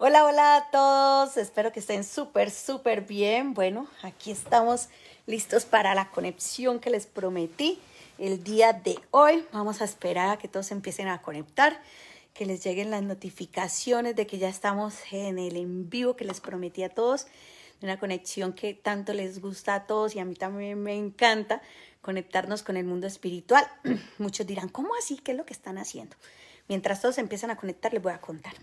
Hola, hola a todos. Espero que estén súper, súper bien. Bueno, aquí estamos listos para la conexión que les prometí el día de hoy. Vamos a esperar a que todos empiecen a conectar, que les lleguen las notificaciones de que ya estamos en el en vivo que les prometí a todos. Una conexión que tanto les gusta a todos y a mí también me encanta conectarnos con el mundo espiritual. Muchos dirán, ¿cómo así? ¿Qué es lo que están haciendo? Mientras todos empiezan a conectar, les voy a contar.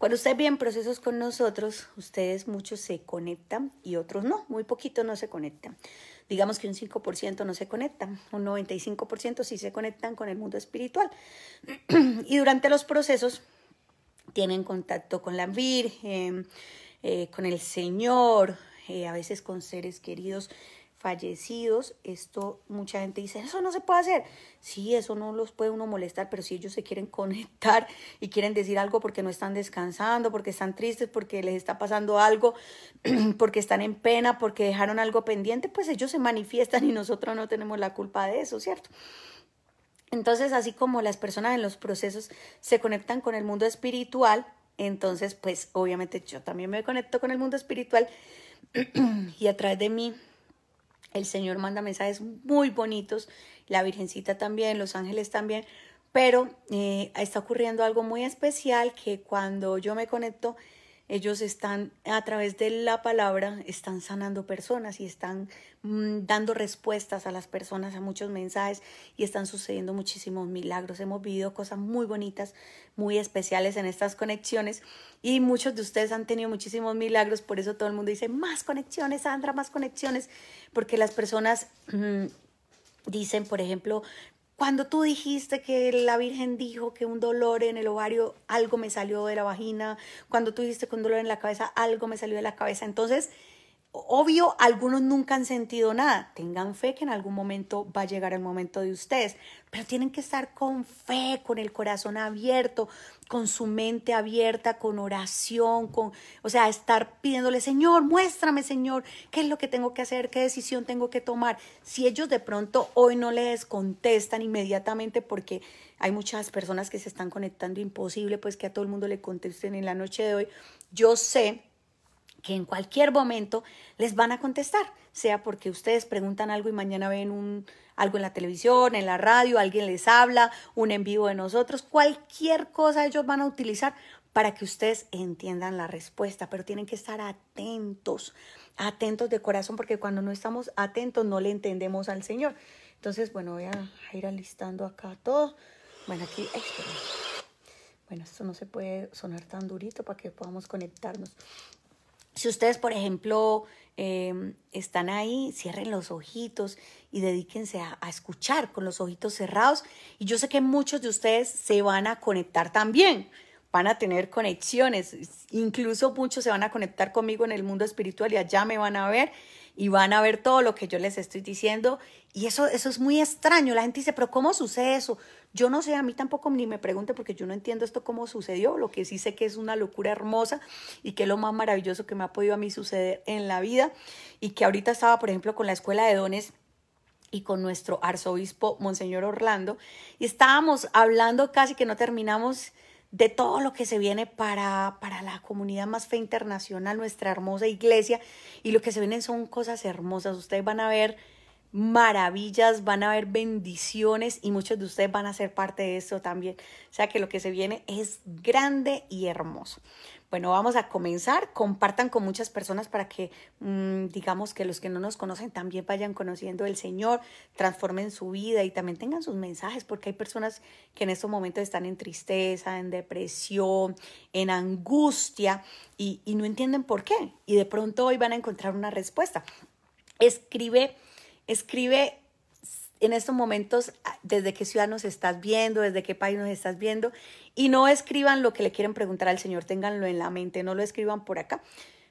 Cuando ustedes ven procesos con nosotros, ustedes muchos se conectan y otros no, muy poquito no se conectan. Digamos que un 5% no se conectan, un 95% sí se conectan con el mundo espiritual. y durante los procesos tienen contacto con la Virgen, eh, con el Señor, eh, a veces con seres queridos fallecidos, esto mucha gente dice, eso no se puede hacer. Sí, eso no los puede uno molestar, pero si ellos se quieren conectar y quieren decir algo porque no están descansando, porque están tristes, porque les está pasando algo, porque están en pena, porque dejaron algo pendiente, pues ellos se manifiestan y nosotros no tenemos la culpa de eso, ¿cierto? Entonces, así como las personas en los procesos se conectan con el mundo espiritual, entonces, pues obviamente yo también me conecto con el mundo espiritual y a través de mí el Señor manda mensajes muy bonitos, la Virgencita también, los ángeles también, pero eh, está ocurriendo algo muy especial que cuando yo me conecto, ellos están a través de la palabra, están sanando personas y están mm, dando respuestas a las personas, a muchos mensajes y están sucediendo muchísimos milagros. Hemos vivido cosas muy bonitas, muy especiales en estas conexiones y muchos de ustedes han tenido muchísimos milagros, por eso todo el mundo dice, más conexiones, Sandra, más conexiones, porque las personas... Mm, dicen, por ejemplo, cuando tú dijiste que la Virgen dijo que un dolor en el ovario, algo me salió de la vagina, cuando tú dijiste que un dolor en la cabeza, algo me salió de la cabeza. Entonces, Obvio, algunos nunca han sentido nada. Tengan fe que en algún momento va a llegar el momento de ustedes, pero tienen que estar con fe, con el corazón abierto, con su mente abierta, con oración, con, o sea, estar pidiéndole, Señor, muéstrame, Señor, qué es lo que tengo que hacer, qué decisión tengo que tomar. Si ellos de pronto hoy no les contestan inmediatamente porque hay muchas personas que se están conectando imposible, pues que a todo el mundo le contesten en la noche de hoy, yo sé que en cualquier momento les van a contestar, sea porque ustedes preguntan algo y mañana ven un, algo en la televisión, en la radio, alguien les habla, un en vivo de nosotros, cualquier cosa ellos van a utilizar para que ustedes entiendan la respuesta, pero tienen que estar atentos, atentos de corazón, porque cuando no estamos atentos no le entendemos al Señor. Entonces, bueno, voy a ir alistando acá todo. Bueno, aquí, bueno, esto no se puede sonar tan durito para que podamos conectarnos. Si ustedes, por ejemplo, em, están ahí, cierren los ojitos y dedíquense a, a, escuchar con los ojitos cerrados. Y yo sé que muchos de ustedes se van a conectar también, van a tener conexiones, incluso muchos se van a conectar conmigo en el mundo espiritual y allá me van a ver y van a ver todo lo que yo les estoy diciendo. Y eso, eso es muy extraño. La gente dice, pero ¿cómo sucede eso? Yo no sé, a mí tampoco ni me pregunte porque yo no entiendo esto cómo sucedió. Lo que sí sé que es una locura hermosa y que es lo más maravilloso que me ha podido a mí suceder en la vida. Y que ahorita estaba, por ejemplo, con la escuela de dones y con nuestro arzobispo, Monseñor Orlando, y estábamos hablando casi que no terminamos de todo lo que se viene para, para la comunidad más fe internacional, nuestra hermosa iglesia, y lo que se vienen son cosas hermosas. Ustedes van a ver maravillas, van a haber bendiciones y muchos de ustedes van a ser parte de eso también. O sea que lo que se viene es grande y hermoso. Bueno, vamos a comenzar. Compartan con muchas personas para que, mmm, digamos, que los que no nos conocen también vayan conociendo el Señor, transformen su vida y también tengan sus mensajes, porque hay personas que en estos momentos están en tristeza, en depresión, en angustia y, y no entienden por qué. Y de pronto hoy van a encontrar una respuesta. Escribe Escribe en estos momentos desde qué ciudad nos estás viendo, desde qué país nos estás viendo y no escriban lo que le quieren preguntar al Señor, ténganlo en la mente, no lo escriban por acá,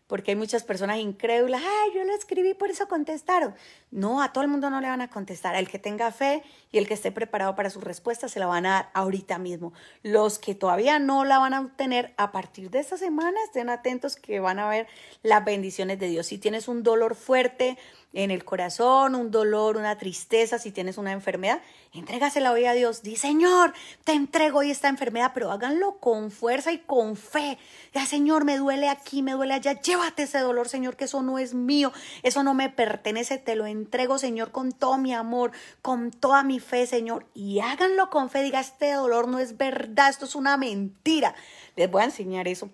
porque hay muchas personas incrédulas, ay, yo lo escribí, por eso contestaron. No, a todo el mundo no le van a contestar, el que tenga fe y el que esté preparado para su respuesta se la van a dar ahorita mismo. Los que todavía no la van a obtener a partir de esta semana, estén atentos que van a ver las bendiciones de Dios. Si tienes un dolor fuerte, en el corazón, un dolor, una tristeza, si tienes una enfermedad, entrégasela hoy a Dios. Di, Señor, te entrego hoy esta enfermedad, pero háganlo con fuerza y con fe. Ya, Señor, me duele aquí, me duele allá. Llévate ese dolor, Señor, que eso no es mío, eso no me pertenece. Te lo entrego, Señor, con todo mi amor, con toda mi fe, Señor. Y háganlo con fe. Diga, este dolor no es verdad, esto es una mentira. Les voy a enseñar eso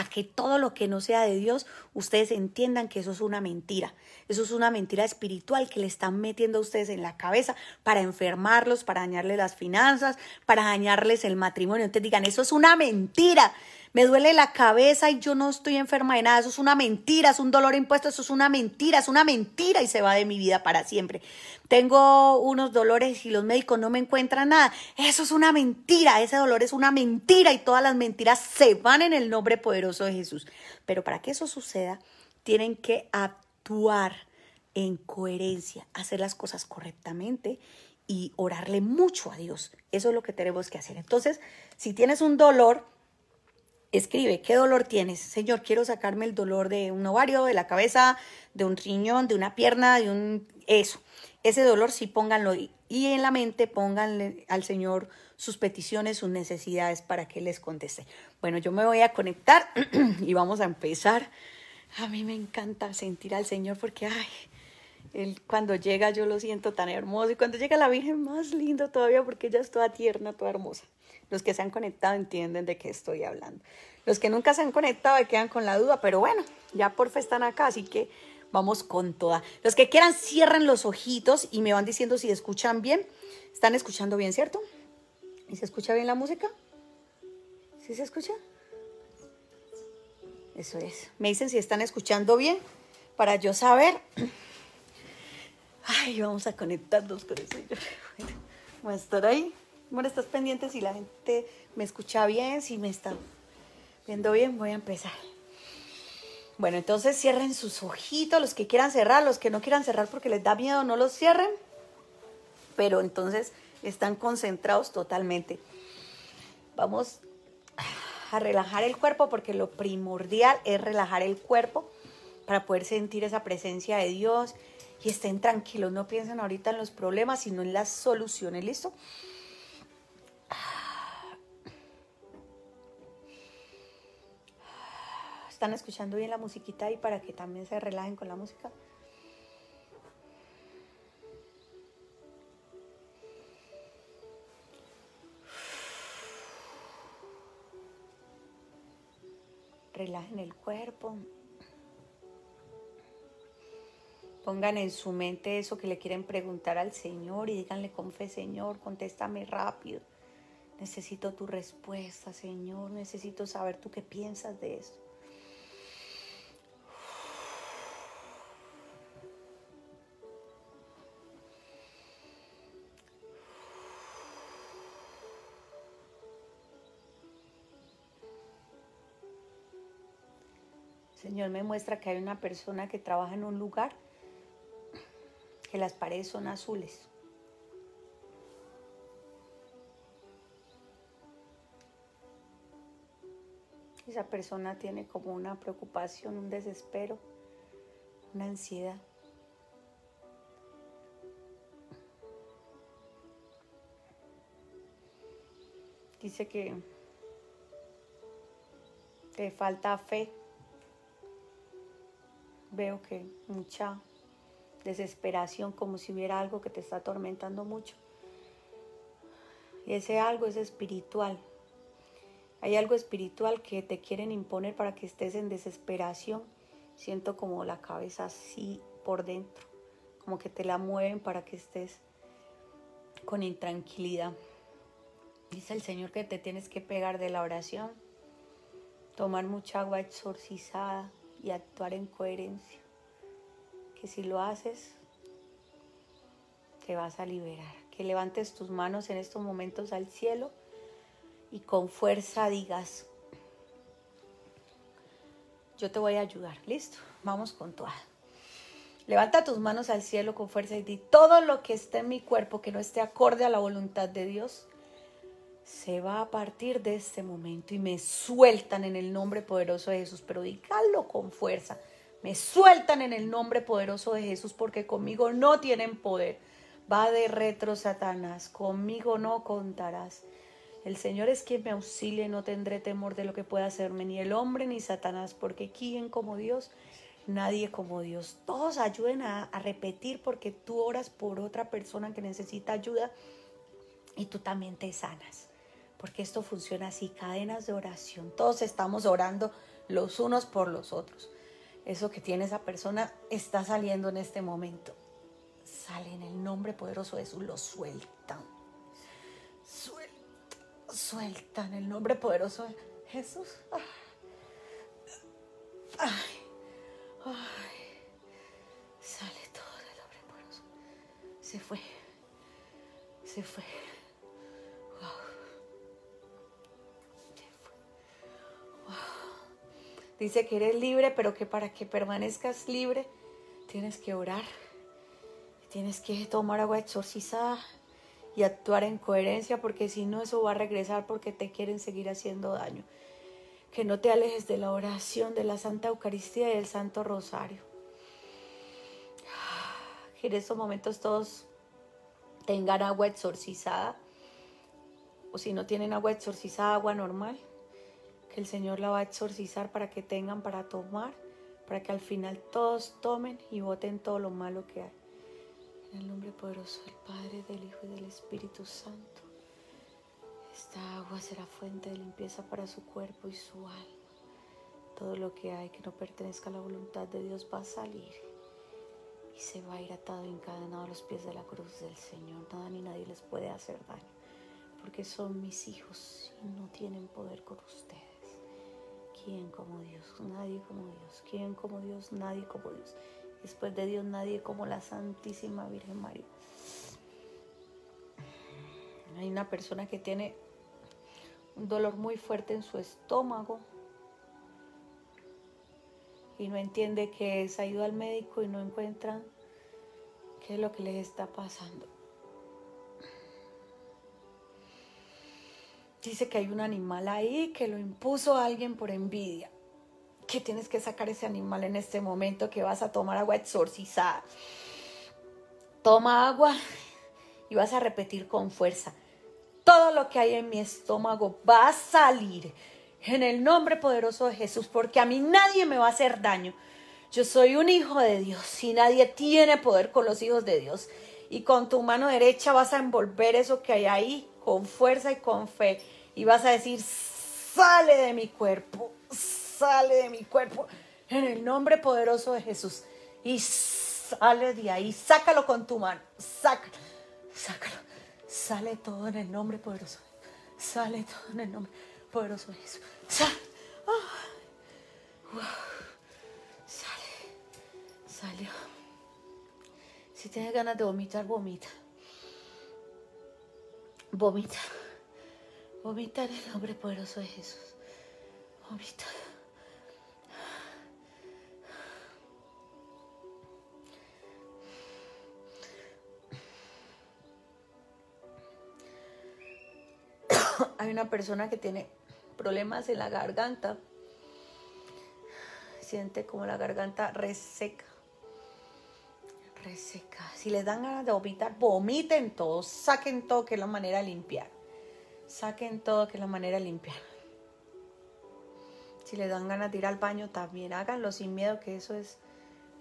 a que todo lo que no sea de Dios, ustedes entiendan que eso es una mentira. Eso es una mentira espiritual que le están metiendo a ustedes en la cabeza para enfermarlos, para dañarles las finanzas, para dañarles el matrimonio. Entonces digan, eso es una mentira me duele la cabeza y yo no estoy enferma de nada, eso es una mentira, es un dolor impuesto, eso es una mentira, es una mentira y se va de mi vida para siempre. Tengo unos dolores y los médicos no me encuentran nada, eso es una mentira, ese dolor es una mentira y todas las mentiras se van en el nombre poderoso de Jesús. Pero para que eso suceda, tienen que actuar en coherencia, hacer las cosas correctamente y orarle mucho a Dios. Eso es lo que tenemos que hacer. Entonces, si tienes un dolor, Escribe, ¿qué dolor tienes? Señor, quiero sacarme el dolor de un ovario, de la cabeza, de un riñón, de una pierna, de un... Eso. Ese dolor sí pónganlo y en la mente pónganle al Señor sus peticiones, sus necesidades para que les conteste. Bueno, yo me voy a conectar y vamos a empezar. A mí me encanta sentir al Señor porque, ay, él, cuando llega yo lo siento tan hermoso y cuando llega la Virgen más lindo todavía porque ella es toda tierna, toda hermosa. Los que se han conectado entienden de qué estoy hablando. Los que nunca se han conectado quedan con la duda, pero bueno, ya por fe están acá, así que vamos con toda. Los que quieran cierren los ojitos y me van diciendo si escuchan bien. ¿Están escuchando bien, cierto? ¿Y se escucha bien la música? ¿Sí se escucha? Eso es. Me dicen si están escuchando bien para yo saber. Ay, vamos a conectarnos con el Señor. Vamos a estar ahí. Bueno, estás pendiente si la gente me escucha bien, si me está viendo bien, voy a empezar. Bueno, entonces cierren sus ojitos, los que quieran cerrar, los que no quieran cerrar porque les da miedo, no los cierren. Pero entonces están concentrados totalmente. Vamos a relajar el cuerpo porque lo primordial es relajar el cuerpo para poder sentir esa presencia de Dios y estén tranquilos, no piensen ahorita en los problemas, sino en las soluciones, ¿listo? ¿Están escuchando bien la musiquita ahí para que también se relajen con la música? Relajen el cuerpo. Pongan en su mente eso que le quieren preguntar al Señor y díganle con fe, Señor, contéstame rápido. Necesito tu respuesta, Señor. Necesito saber tú qué piensas de eso. Señor me muestra que hay una persona que trabaja en un lugar que las paredes son azules. Esa persona tiene como una preocupación, un desespero, una ansiedad. Dice que te falta fe veo que mucha desesperación, como si hubiera algo que te está atormentando mucho. Y ese algo es espiritual. Hay algo espiritual que te quieren imponer para que estés en desesperación. Siento como la cabeza así por dentro, como que te la mueven para que estés con intranquilidad. Dice el Señor que te tienes que pegar de la oración, tomar mucha agua exorcizada, y actuar en coherencia. Que si lo haces, te vas a liberar. Que levantes tus manos en estos momentos al cielo y con fuerza digas, yo te voy a ayudar. Listo, vamos con toda. Levanta tus manos al cielo con fuerza y di todo lo que esté en mi cuerpo que no esté acorde a la voluntad de Dios se va a partir de este momento y me sueltan en el nombre poderoso de Jesús, pero dígalo con fuerza Me sueltan en el nombre poderoso de Jesús porque conmigo no tienen poder. Va de retro Satanás, conmigo no contarás. El Señor es quien me auxilie, no tendré temor de lo que pueda hacerme, ni el hombre ni Satanás, porque ¿quién como Dios? Nadie como Dios. Todos ayuden a repetir porque tú oras por otra persona que necesita ayuda y tú también te sanas. Porque esto funciona así, cadenas de oración. Todos estamos orando los unos por los otros. Eso que tiene esa persona está saliendo en este momento. Sale en el nombre poderoso de Jesús, lo sueltan. Suelta, suelta en el nombre poderoso de Jesús. Ay, ay, sale todo el nombre poderoso. Se fue, se fue. Dice que eres libre, pero que para que permanezcas libre tienes que orar, tienes que tomar agua exorcizada y actuar en coherencia, porque si no eso va a regresar porque te quieren seguir haciendo daño. Que no te alejes de la oración de la Santa Eucaristía y del Santo Rosario. Que en estos momentos todos tengan agua exorcizada, o si no tienen agua exorcizada, agua normal que el Señor la va a exorcizar para que tengan para tomar, para que al final todos tomen y voten todo lo malo que hay. En el nombre poderoso del Padre, del Hijo y del Espíritu Santo. Esta agua será fuente de limpieza para su cuerpo y su alma. Todo lo que hay que no pertenezca a la voluntad de Dios va a salir y se va a ir atado y encadenado a los pies de la cruz del Señor. Nada ni nadie les puede hacer daño, porque son mis hijos y no tienen poder con ustedes. ¿Quién como Dios? Nadie como Dios. ¿Quién como Dios? Nadie como Dios. Después de Dios, nadie como la Santísima Virgen María. Hay una persona que tiene un dolor muy fuerte en su estómago y no entiende qué es. Ha ido al médico y no encuentran qué es lo que les está pasando. Dice que hay un animal ahí que lo impuso a alguien por envidia. Que tienes que sacar ese animal en este momento, que vas a tomar agua exorcizada. Toma agua y vas a repetir con fuerza. Todo lo que hay en mi estómago va a salir en el nombre poderoso de Jesús, porque a mí nadie me va a hacer daño. Yo soy un hijo de Dios y nadie tiene poder con los hijos de Dios. Y con tu mano derecha vas a envolver eso que hay ahí con fuerza y con fe. Y vas a decir, sale de mi cuerpo, sale de mi cuerpo, en el nombre poderoso de Jesús. Y sale de ahí, sácalo con tu mano, sácalo, sácalo. Sale todo en el nombre poderoso. Sale todo en el nombre poderoso de Jesús. Sale. Sale. Salió. Si tienes ganas de vomitar, vomita. Vomita. Vomita en el nombre poderoso de Jesús. Vomita. Hay una persona que tiene problemas en la garganta. Siente como la garganta reseca reseca. Si les dan ganas de vomitar, vomiten todo, saquen todo, que es la manera de limpiar. Saquen todo, que es la manera de limpiar. Si les dan ganas de ir al baño, también háganlo sin miedo, que eso es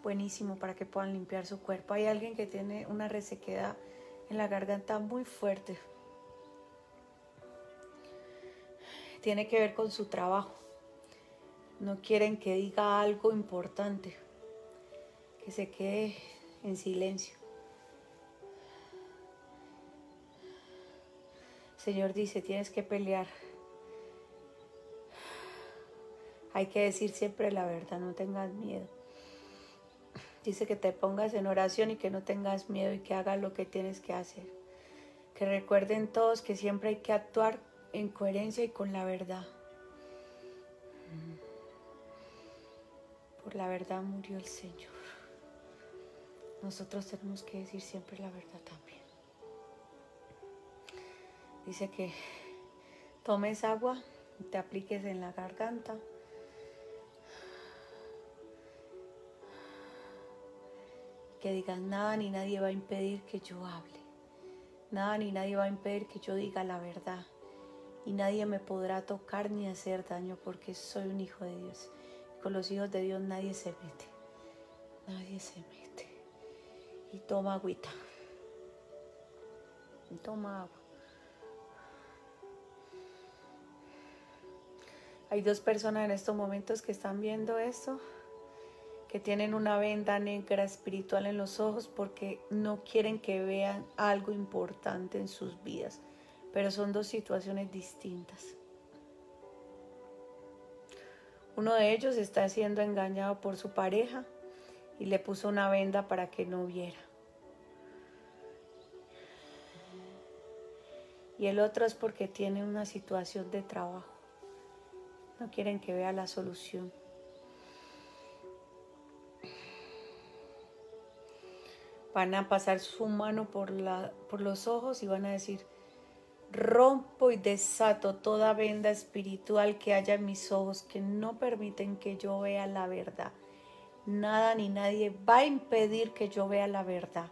buenísimo para que puedan limpiar su cuerpo. Hay alguien que tiene una resequedad en la garganta muy fuerte. Tiene que ver con su trabajo. No quieren que diga algo importante. Que se quede en silencio. Señor dice, tienes que pelear. Hay que decir siempre la verdad, no tengas miedo. Dice que te pongas en oración y que no tengas miedo y que hagas lo que tienes que hacer. Que recuerden todos que siempre hay que actuar en coherencia y con la verdad. Por la verdad murió el Señor nosotros tenemos que decir siempre la verdad también. Dice que tomes agua, te apliques en la garganta Que digas, nada ni nadie va a impedir que yo hable. Nada ni nadie va a impedir que yo diga la verdad. Y nadie me podrá tocar ni hacer daño porque soy un hijo de Dios. Con los hijos de Dios nadie se mete. Nadie se mete. Y toma agüita. Y toma agua. Hay dos personas en estos momentos que están viendo esto, que tienen una venda negra espiritual en los ojos porque no quieren que vean algo importante en sus vidas, pero son dos situaciones distintas. Uno de ellos está siendo engañado por su pareja y le puso una venda para que no viera. Y el otro es porque tiene una situación de trabajo no quieren que vea la solución. Van a pasar su mano por, la, por los ojos y van a decir, rompo y desato toda venda espiritual que haya en mis ojos que no permiten que yo vea la verdad. Nada ni nadie va a impedir que yo vea la verdad.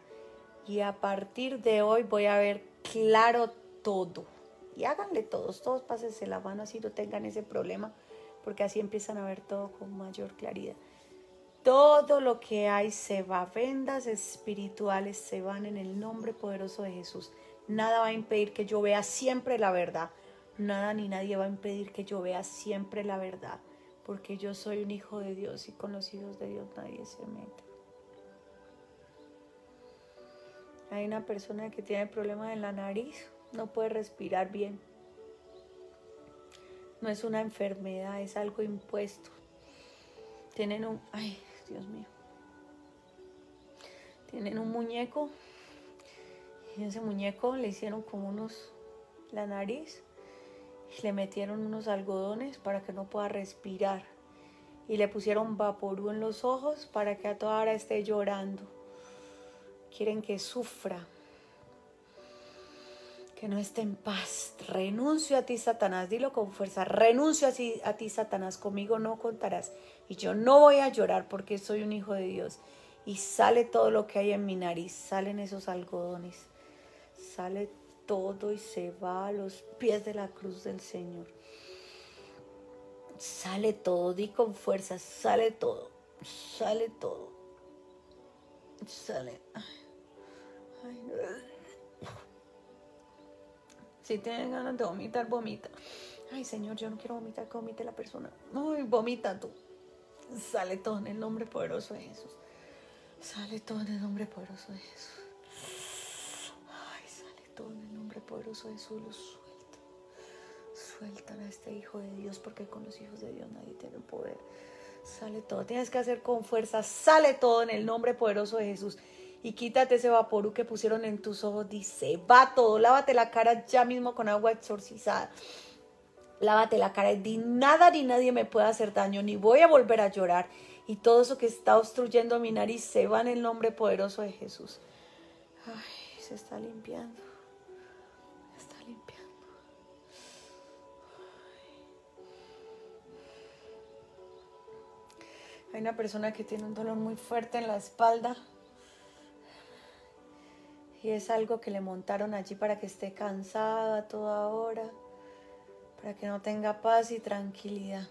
Y a partir de hoy voy a ver claro todo y háganle todos, todos pásense la mano así no tengan ese problema, porque así empiezan a ver todo con mayor claridad. Todo lo que hay se va, vendas espirituales se van en el nombre poderoso de Jesús. Nada va a impedir que yo vea siempre la verdad. Nada ni nadie va a impedir que yo vea siempre la verdad, porque yo soy un hijo de Dios y con los hijos de Dios nadie se mete. Hay una persona que tiene problemas en la nariz no puede respirar bien. No es una enfermedad, es algo impuesto. Tienen un, ay, Dios mío. Tienen un muñeco y ese muñeco le hicieron como unos la nariz le metieron unos algodones para que no pueda respirar y le pusieron vaporú en los ojos para que a toda hora esté llorando. Quieren que sufra que no esté en paz. Renuncio a ti, Satanás. Dilo con fuerza. Renuncio a ti, Satanás. Conmigo no contarás. Y yo no voy a llorar porque soy un hijo de Dios. Y sale todo lo que hay en mi nariz. Salen esos algodones. Sale todo y se va a los pies de la cruz del Señor. Sale todo. Di con fuerza. Sale todo. Sale todo. Sale. Ay. Si tienen ganas de vomitar, vomita. Ay, Señor, yo no quiero vomitar, que vomite la persona. Ay, vomita tú. Sale todo en el nombre poderoso de Jesús. Sale todo en el nombre poderoso de Jesús. Poderoso de Jesús. Lo suelta. Sueltan a este hijo de Dios porque con los hijos de Dios nadie tiene poder. Sale todo. Tienes que hacer con fuerza. Sale todo en el nombre poderoso de Jesús y quítate ese vaporú que pusieron en tus ojos. Dice, va todo, lávate la cara ya mismo con agua exorcizada. Lávate la cara y di nada ni nadie me puede hacer daño, ni voy a volver a llorar. Y todo eso que está obstruyendo mi nariz se va en el nombre poderoso de Jesús. Ay, se está limpiando. Hay una persona que tiene un dolor muy fuerte en la espalda y es algo que le montaron allí para que esté cansada toda hora, para que no tenga paz y tranquilidad.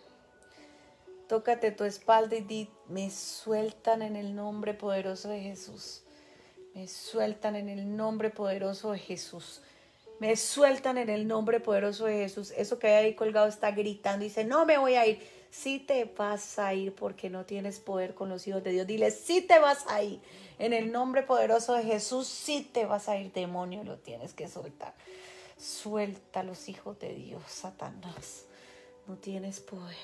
Tócate tu espalda y di, me sueltan en el nombre poderoso de Jesús. Me sueltan en el nombre poderoso de Jesús. Me sueltan en el nombre poderoso de Jesús. Eso que hay ahí colgado está gritando y dice, no me voy a ir. Sí te vas a ir porque no tienes poder con los hijos de Dios. Dile, sí te vas a ir. En el nombre poderoso de Jesús, sí te vas a ir, demonio, lo tienes que soltar. Suelta a los hijos de Dios, Satanás. No tienes poder.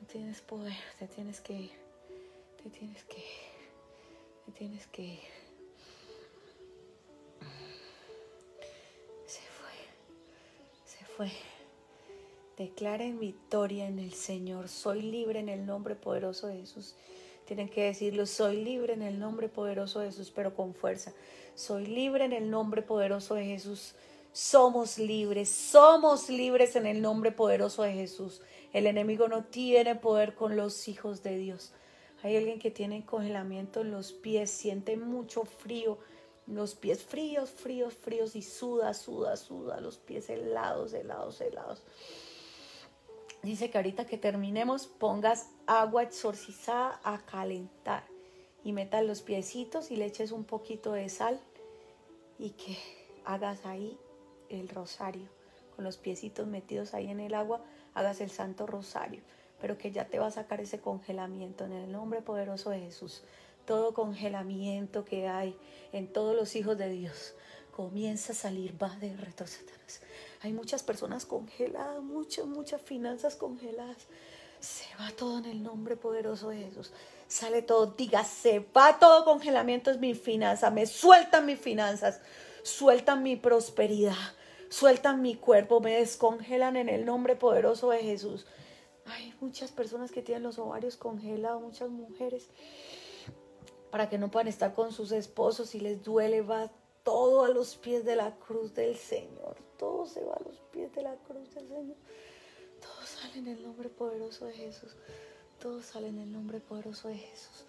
No tienes poder. Te tienes que ir. Te tienes que ir. Te tienes que ir. Se fue. Se fue. Declaren victoria en el Señor. Soy libre en el nombre poderoso de Jesús. Tienen que decirlo, soy libre en el nombre poderoso de Jesús, pero con fuerza. Soy libre en el nombre poderoso de Jesús. Somos libres, somos libres en el nombre poderoso de Jesús. El enemigo no tiene poder con los hijos de Dios, Hay alguien que tiene congelamiento en los pies, siente mucho frío, los pies fríos, fríos, fríos y suda, suda, suda, los pies helados, helados, helados. Dice que ahorita que terminemos pongas agua exorcizada a calentar y metas los piecitos y le eches un poquito de sal y que hagas ahí el rosario. Con los piecitos metidos ahí en el agua, hagas el santo rosario, pero que ya te va a sacar ese congelamiento en el nombre poderoso de Jesús. Todo congelamiento que hay en todos los hijos de Dios. Comienza a salir, va de retroceder hay muchas personas congeladas, muchas, muchas finanzas congeladas. Se va todo en el nombre poderoso de Jesús. Sale todo, diga, se va todo congelamiento es mi finanza, me sueltan mis finanzas, sueltan mi prosperidad, sueltan mi cuerpo, me descongelan en el nombre poderoso de Jesús. Hay muchas personas que tienen los ovarios congelados, muchas mujeres, para que no puedan estar con sus esposos y les duele, va todo a los pies de la cruz del Señor. Todo se va a los pies de la cruz del Señor. Todo sale en el nombre poderoso de Jesús. Todo sale en el nombre poderoso de Jesús.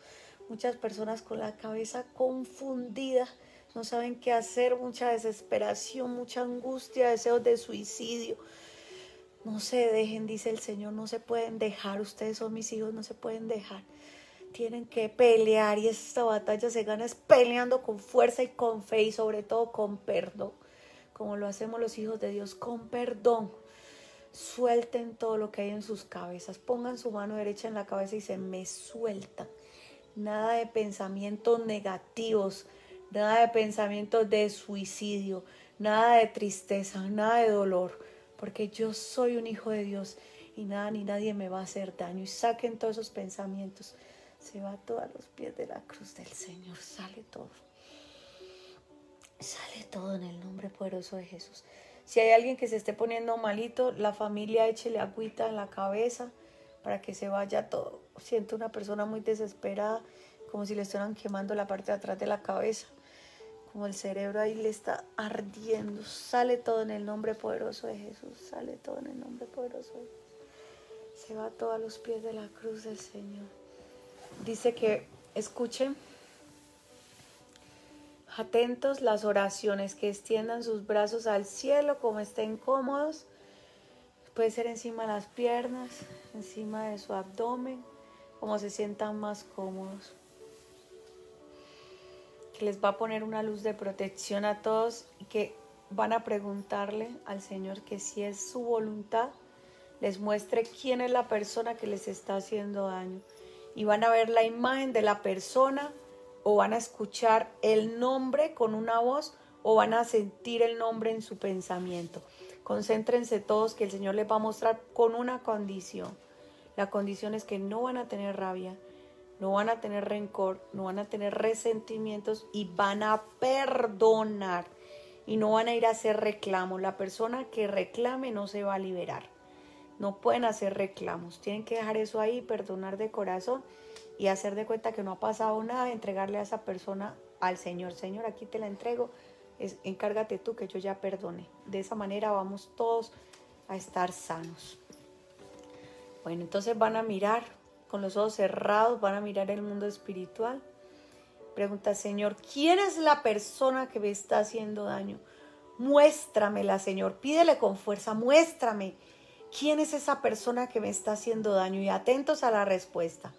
Muchas personas con la cabeza confundida, no saben qué hacer, mucha desesperación, mucha angustia, deseos de suicidio. No se dejen, dice el Señor, no se pueden dejar. Ustedes son mis hijos, no se pueden dejar tienen que pelear y esta batalla se gana es peleando con fuerza y con fe y sobre todo con perdón, como lo hacemos los hijos de Dios, con perdón. Suelten todo lo que hay en sus cabezas, pongan su mano derecha en la cabeza y se me suelta. Nada de pensamientos negativos, nada de pensamientos de suicidio, nada de tristeza, nada de dolor, porque yo soy un hijo de Dios y nada ni nadie me va a hacer daño. Y saquen todos esos pensamientos se va todo a los pies de la cruz del Señor, sale todo. Sale todo en el nombre poderoso de Jesús. Si hay alguien que se esté poniendo malito, la familia échele agüita en la cabeza para que se vaya todo. Siento una persona muy desesperada, como si le estuvieran quemando la parte de atrás de la cabeza, como el cerebro ahí le está ardiendo. Sale todo en el nombre poderoso de Jesús, sale todo en el nombre poderoso de Jesús. Se va todo a los pies de la cruz del Señor dice que escuchen atentos las oraciones, que extiendan sus brazos al cielo como estén cómodos. Puede ser encima de las piernas, encima de su abdomen, como se sientan más cómodos. Que les va a poner una luz de protección a todos y que van a preguntarle al Señor que si es su voluntad, les muestre quién es la persona que les está haciendo daño y van a ver la imagen de la persona o van a escuchar el nombre con una voz o van a sentir el nombre en su pensamiento. Concéntrense todos que el Señor les va a mostrar con una condición. La condición es que no van a tener rabia, no van a tener rencor, no van a tener resentimientos y van a perdonar y no van a ir a hacer reclamo. La persona que reclame no se va a liberar. No pueden hacer reclamos, tienen que dejar eso ahí, perdonar de corazón y hacer de cuenta que no ha pasado nada, entregarle a esa persona al Señor. Señor, aquí te la entrego, encárgate tú que yo ya perdone. De esa manera vamos todos a estar sanos. Bueno, entonces van a mirar con los ojos cerrados, van a mirar el mundo espiritual. Pregunta, Señor, ¿quién es la persona que me está haciendo daño? Muéstramela, Señor. Pídele con fuerza, muéstrame ¿Quién es esa persona que me está haciendo daño? Y atentos a la respuesta.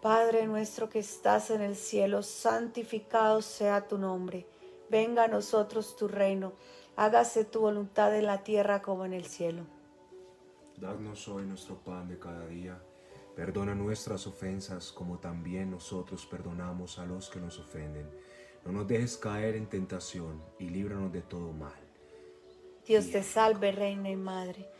Padre nuestro que estás en el cielo, santificado sea tu nombre. Venga a nosotros tu reino. Hágase tu voluntad en la tierra como en el cielo. Danos hoy nuestro pan de cada día. Perdona nuestras ofensas como también nosotros perdonamos a los que nos ofenden. No nos dejes caer en tentación y líbranos de todo mal. Dios te salve, Reina y Madre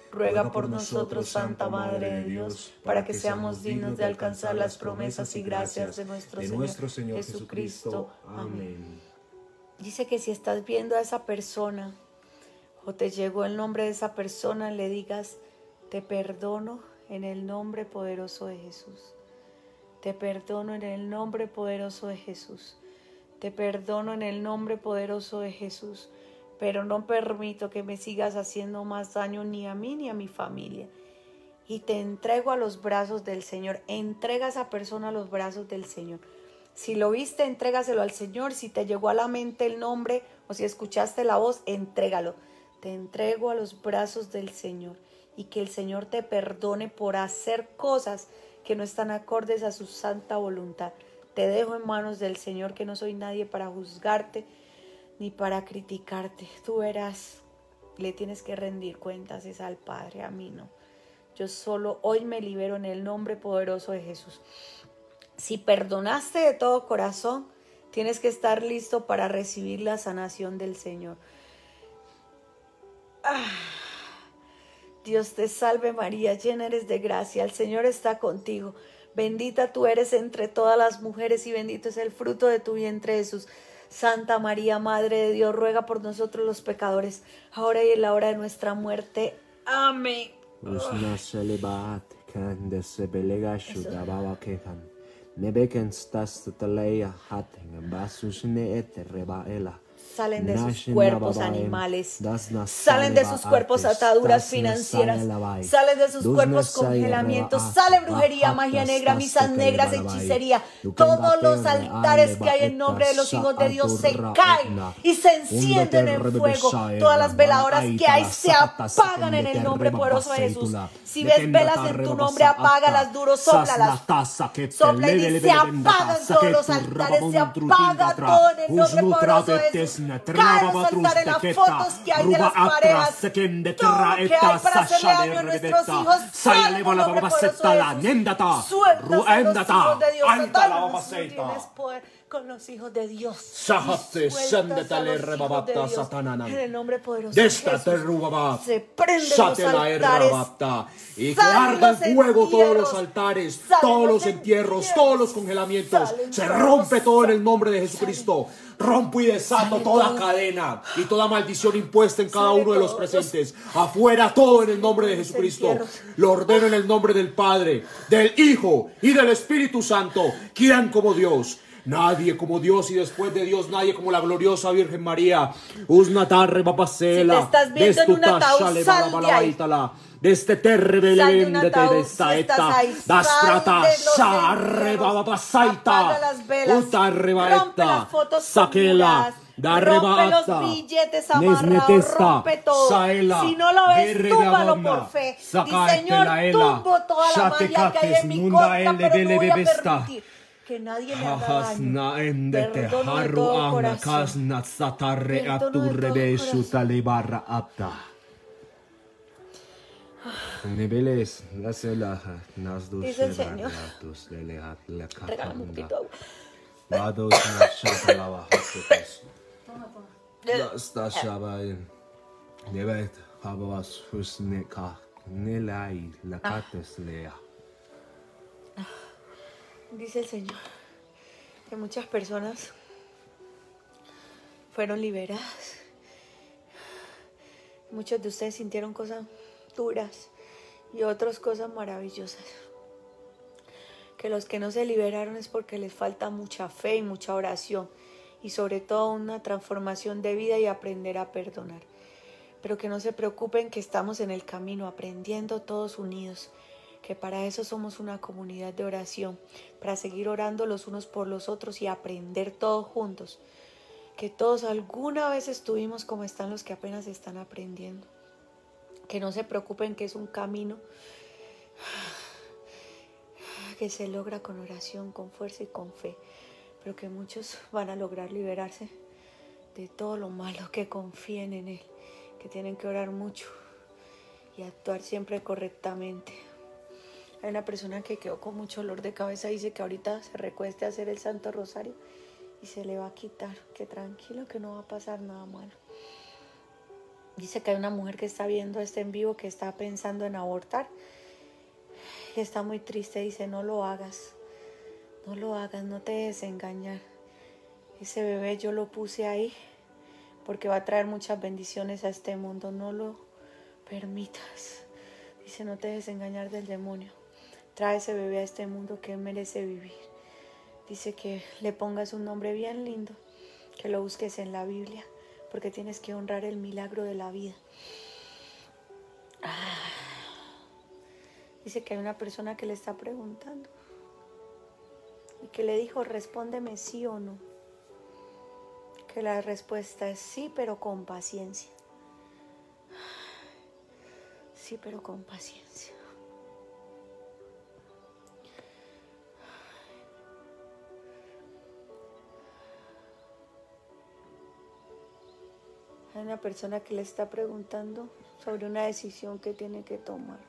Ruega por nosotros, Santa Madre de Dios, para que seamos dignos de alcanzar las promesas y gracias de nuestro, Señor, Jesucristo. Amén. Dice que si estás viendo a esa persona o te llegó el nombre de esa persona, le digas, te perdono en el nombre poderoso de Jesús. Te perdono en el nombre poderoso de Jesús. Te perdono en el nombre poderoso de Jesús pero no permito que me sigas haciendo más daño ni a mí ni a mi familia. Y te entrego a los brazos del Señor. Entrega a esa persona a los brazos del Señor. Si lo viste, entrégaselo al Señor. Si te llegó a la mente el nombre o si escuchaste la voz, entrégalo. Te entrego a los brazos del Señor y que el Señor te perdone por hacer cosas que no están acordes a su santa voluntad. Te dejo en manos del Señor que no soy nadie para juzgarte ni para criticarte. Tú eras, le tienes que rendir cuentas es al Padre, a mí no. Yo solo hoy me libero en el nombre poderoso de Jesús. Si perdonaste de todo corazón, tienes que estar listo para recibir la sanación del Señor. Ah, Dios te salve María, llena eres de gracia, el Señor está contigo. Bendita tú eres entre todas las mujeres y bendito es el fruto de tu vientre Jesús. Santa María, Madre de Dios, ruega por nosotros los pecadores, ahora y en la hora de nuestra muerte. Amén. Salen de sus cuerpos animales. Salen de sus cuerpos ataduras financieras. Salen de sus cuerpos congelamientos. Sale brujería, magia negra, misas negras, hechicería. Todos los altares que hay en nombre de los hijos de Dios se caen y se encienden en fuego. Todas las veladoras que hay se apagan en el nombre poderoso de Jesús. Si ves velas en tu nombre, apágalas duro, soplalas. Sopla y se apagan todos los altares, se apaga todo en el nombre poderoso de Jesús saltar en las fotos que hay de las parejas. Todo que hay para hacerle daño a nuestros hijos. Nombre poderoso de Jesús. Suelta los hijos de Dios. Satanás, no tienes poder con los hijos de Dios. Sahate, sendetale rebabata satanana. En el nombre poderoso de Jesús. Se prende los altares. Y que arda en fuego todos los altares, todos los entierros, todos los congelamientos. Se rompe todo en el nombre de Jesucristo. Rompo y desato toda cadena y toda maldición impuesta en cada uno de los presentes. Afuera todo en el nombre de Jesucristo. Lo ordeno en el nombre del Padre, del Hijo y del Espíritu Santo. Quieran como Dios. Nadie como Dios y después de Dios nadie como la gloriosa Virgen María. Usnatarre papacela. Si te estás viendo en un ataúd, sal de ahí. Deste de esta eta. Das trata sarre babapasaita. Utarre baeta. Saquela. Rompe los billetes amarrados, rompe todo. Saela, si no lo ves, túmbalo por fe. Di, Señor, tumbo toda la magia que hay en mi contra, pero no voy a permitir que nadie le haga daño. Perdono de todo corazón. Perdono de todo corazón. Niveles, la selaja, nas dos Dice el Señor. Regálame un poquito agua. Vados na shanta lava hospitas. Nasta shabain. Nevet habavas husneka nelai la kates lea. Dice el Señor que muchas personas fueron liberadas. Muchos de ustedes sintieron cosas duras y otras cosas maravillosas. Que los que no se liberaron es porque les falta mucha fe y mucha oración y sobre todo una transformación de vida y aprender a perdonar. Pero que no se preocupen que estamos en el camino aprendiendo todos unidos, que para eso somos una comunidad de oración, para seguir orando los unos por los otros y aprender todos juntos, que todos alguna vez estuvimos como están los que apenas están aprendiendo que no se preocupen que es un camino que se logra con oración, con fuerza y con fe, pero que muchos van a lograr liberarse de todo lo malo, que confíen en Él, que tienen que orar mucho y actuar siempre correctamente. Hay una persona que quedó con mucho dolor de cabeza, dice que ahorita se recueste a hacer el Santo Rosario y se le va a quitar, que tranquilo, que no va a pasar nada malo. Dice que hay una mujer que está viendo este en vivo que está pensando en abortar. Y está muy triste. Dice, no lo hagas. No lo hagas, no te dejes engañar. Ese bebé yo lo puse ahí porque va a traer muchas bendiciones a este mundo. No lo permitas. Dice, no te dejes engañar del demonio. Trae ese bebé a este mundo que merece vivir. Dice que le pongas un nombre bien lindo, que lo busques en la Biblia, porque tienes que honrar el milagro de la vida. Ah. Dice que hay una persona que le está preguntando y que le dijo, respóndeme sí o no. Que la respuesta es sí, pero con paciencia. Sí, pero con paciencia. Una persona que le está preguntando sobre una decisión que tiene que tomar.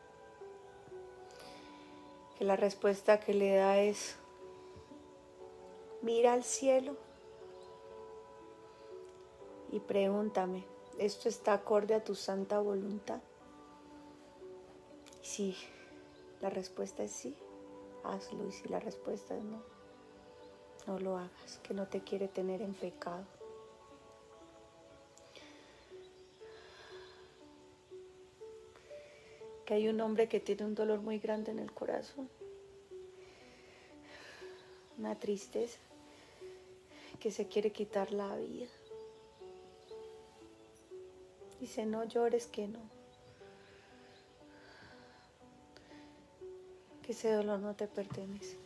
Que la respuesta que le da es, mira al cielo y pregúntame, ¿esto está acorde a tu santa voluntad? Si la respuesta es sí, hazlo. Y si la respuesta es no, no lo hagas, que no te quiere tener en pecado. Que hay un hombre que tiene un dolor muy grande en el corazón, una tristeza, que se quiere quitar la vida. Dice, no llores que no. Que ese dolor no te pertenece.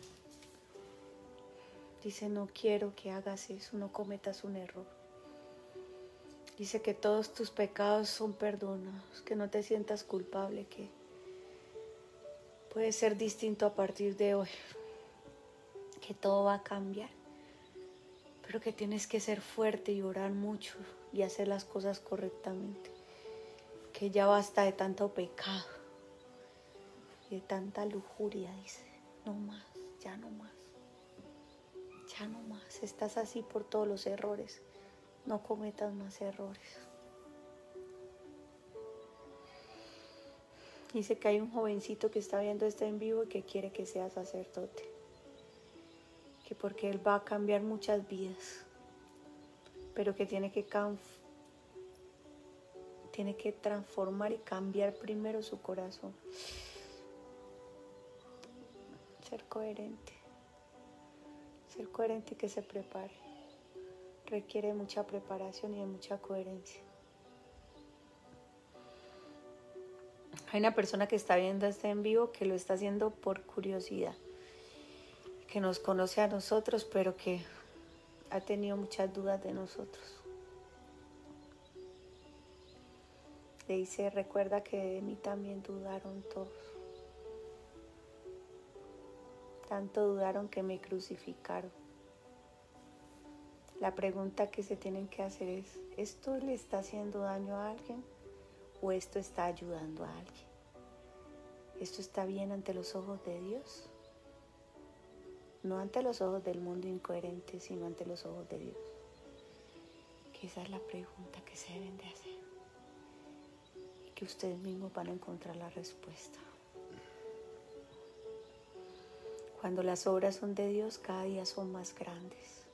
Dice, no quiero que hagas eso, no cometas un error. Dice que todos tus pecados son perdonados, que no te sientas culpable, que puede ser distinto a partir de hoy, que todo va a cambiar, pero que tienes que ser fuerte y orar mucho y hacer las cosas correctamente, que ya basta de tanto pecado de tanta lujuria, dice, no más, ya no más, ya no más, estás así por todos los errores no cometas más errores. Dice que hay un jovencito que está viendo este en vivo y que quiere que sea sacerdote. Que porque él va a cambiar muchas vidas. Pero que tiene que, tiene que transformar y cambiar primero su corazón. Ser coherente. Ser coherente y que se prepare requiere mucha preparación y de mucha coherencia. Hay una persona que está viendo este en vivo que lo está haciendo por curiosidad, que nos conoce a nosotros, pero que ha tenido muchas dudas de nosotros. Le dice, recuerda que de mí también dudaron todos. Tanto dudaron que me crucificaron. La pregunta que se tienen que hacer es, ¿esto le está haciendo daño a alguien o esto está ayudando a alguien? ¿Esto está bien ante los ojos de Dios? No ante los ojos del mundo incoherente, sino ante los ojos de Dios. Que esa es la pregunta que se deben de hacer. Y que ustedes mismos van a encontrar la respuesta. Cuando las obras son de Dios, cada día son más grandes.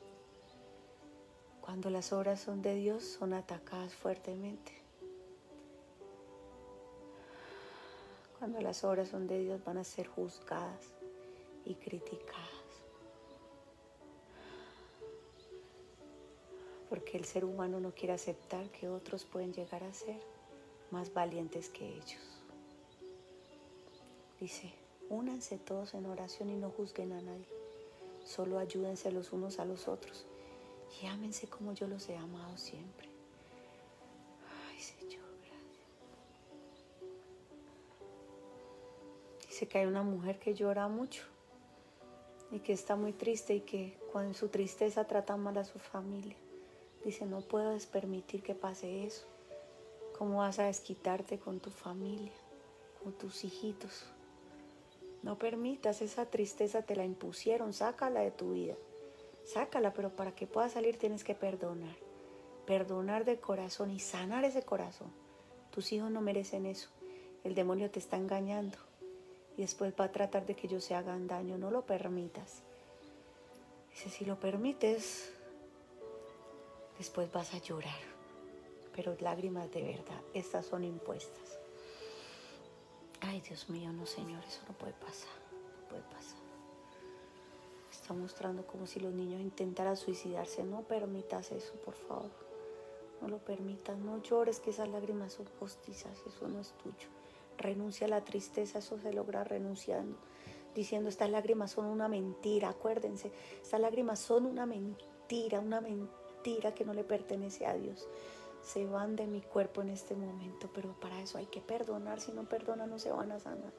Cuando las obras son de Dios, son atacadas fuertemente. Cuando las obras son de Dios, van a ser juzgadas y criticadas. Porque el ser humano no quiere aceptar que otros pueden llegar a ser más valientes que ellos. Dice, únanse todos en oración y no juzguen a nadie. Solo ayúdense los unos a los otros y ámense como yo los he amado siempre. Ay, Señor, gracias. Dice que hay una mujer que llora mucho y que está muy triste y que con su tristeza trata mal a su familia. Dice, no puedes permitir que pase eso. ¿Cómo vas a desquitarte con tu familia, con tus hijitos? No permitas esa tristeza, te la impusieron, sácala de tu vida. Sácala, pero para que pueda salir tienes que perdonar. Perdonar de corazón y sanar ese corazón. Tus hijos no merecen eso. El demonio te está engañando y después va a tratar de que ellos se hagan daño. No lo permitas. Dice, si lo permites, después vas a llorar. Pero lágrimas de verdad, estas son impuestas. Ay, Dios mío, no, Señor, eso no puede pasar. No puede pasar. Mostrando como si los niños intentaran suicidarse. No permitas eso, por favor. No lo permitas. No llores que esas lágrimas son postizas. Eso no es tuyo. Renuncia a la tristeza. Eso se logra renunciando. Diciendo, estas lágrimas son una mentira. Acuérdense, estas lágrimas son una mentira, una mentira que no le pertenece a Dios se van de mi cuerpo en este momento, pero para eso hay que perdonar, si no perdona no se van a sanar.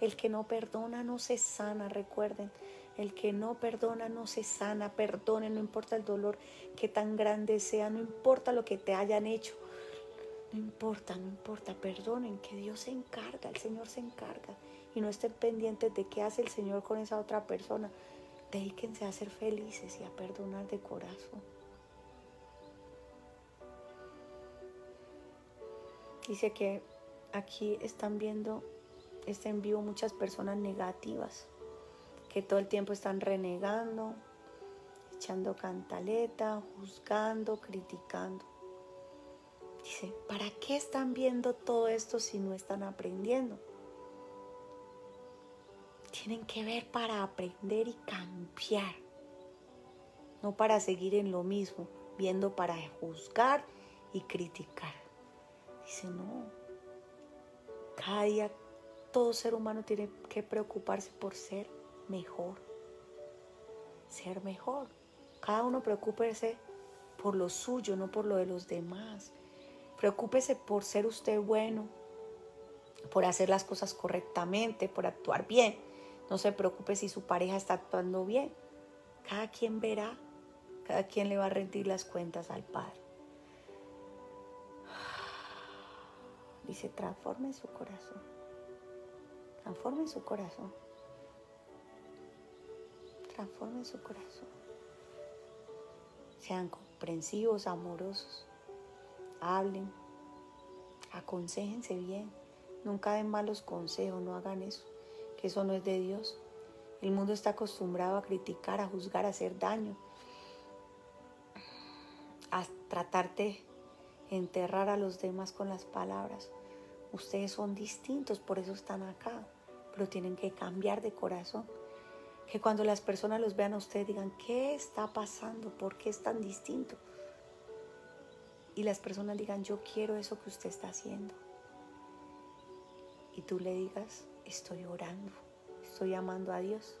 El que no perdona no se sana, recuerden, el que no perdona no se sana, perdone, no importa el dolor que tan grande sea, no importa lo que te hayan hecho, no importa, no importa, perdonen, que Dios se encarga, el Señor se encarga y no estén pendientes de qué hace el Señor con esa otra persona. Dedíquense a ser felices y a perdonar de corazón. Dice que aquí están viendo este en vivo muchas personas negativas que todo el tiempo están renegando, echando cantaleta, juzgando, criticando. Dice, ¿para qué están viendo todo esto si no están aprendiendo? Tienen que ver para aprender y cambiar, no para seguir en lo mismo, viendo para juzgar y criticar. Dice, no. Cada día todo ser humano tiene que preocuparse por ser mejor. Ser mejor. Cada uno preocúpese por lo suyo, no por lo de los demás. Preocúpese por ser usted bueno, por hacer las cosas correctamente, por actuar bien. No se preocupe si su pareja está actuando bien. Cada quien verá, cada quien le va a rendir las cuentas al Padre. Dice, transforme su corazón. Transforme su corazón. Transforme su corazón. Sean comprensivos, amorosos. Hablen. Aconsejense bien. Nunca den malos consejos, no hagan eso. Que eso no es de Dios. El mundo está acostumbrado a criticar, a juzgar, a hacer daño. A tratarte enterrar a los demás con las palabras. Ustedes son distintos, por eso están acá, pero tienen que cambiar de corazón. Que cuando las personas los vean a ustedes digan, ¿qué está pasando? ¿Por qué es tan distinto? Y las personas digan, yo quiero eso que usted está haciendo. Y tú le digas, estoy orando, estoy amando a Dios,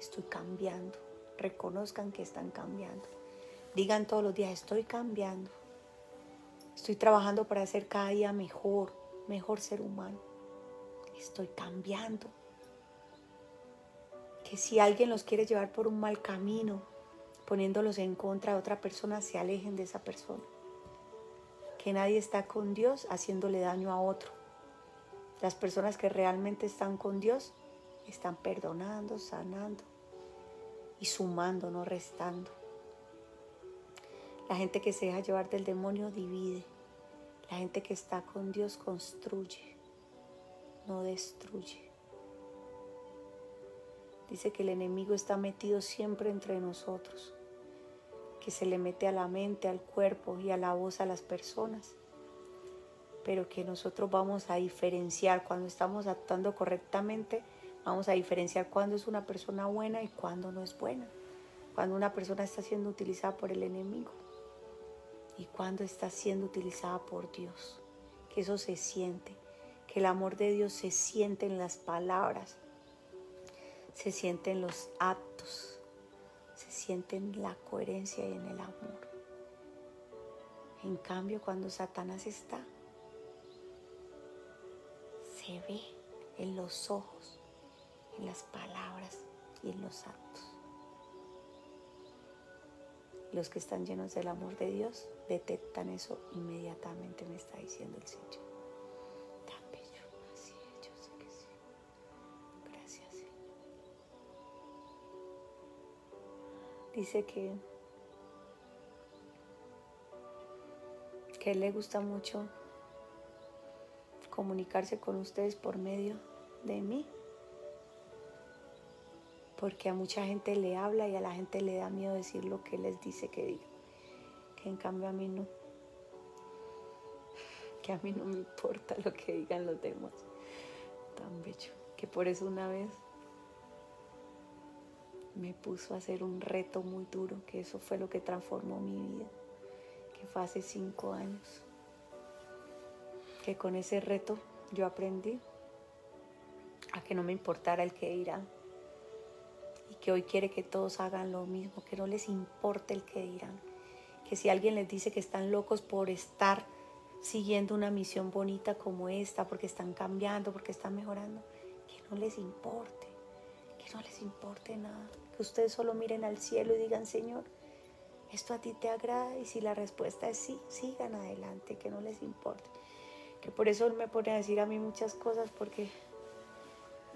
estoy cambiando. Reconozcan que están cambiando. Digan todos los días, estoy cambiando. Estoy trabajando para ser cada día mejor, mejor ser humano. Estoy cambiando. Que si alguien los quiere llevar por un mal camino, poniéndolos en contra de otra persona, se alejen de esa persona. Que nadie está con Dios haciéndole daño a otro. Las personas que realmente están con Dios están perdonando, sanando y sumando, no restando. La gente que se deja llevar del demonio divide. La gente que está con Dios construye, no destruye. Dice que el enemigo está metido siempre entre nosotros, que se le mete a la mente, al cuerpo y a la voz a las personas, pero que nosotros vamos a diferenciar cuando estamos actuando correctamente, vamos a diferenciar cuándo es una persona buena y cuándo no es buena, cuando una persona está siendo utilizada por el enemigo y cuando está siendo utilizada por Dios. Que eso se siente, que el amor de Dios se siente en las palabras, se siente en los actos, se siente en la coherencia y en el amor. En cambio, cuando Satanás está, se ve en los ojos, en las palabras y en los actos. Los que están llenos del amor de Dios detectan eso inmediatamente, me está diciendo el Señor. Dice que, que le gusta mucho comunicarse con ustedes por medio de mí. Porque a mucha gente le habla y a la gente le da miedo decir lo que les dice que diga. Que en cambio a mí no. Que a mí no me importa lo que digan los demás. Tan bello. Que por eso una vez me puso a hacer un reto muy duro, que eso fue lo que transformó mi vida, que fue hace cinco años. Que con ese reto yo aprendí a que no me importara el que dirán y que hoy quiere que todos hagan lo mismo, que no les importe el que dirán, que si alguien les dice que están locos por estar siguiendo una misión bonita como esta, porque están cambiando, porque están mejorando, que no les importe, que no les importe nada, que ustedes solo miren al cielo y digan, Señor, esto a ti te agrada y si la respuesta es sí, sigan adelante, que no les importe. Que por eso Él me pone a decir a mí muchas cosas porque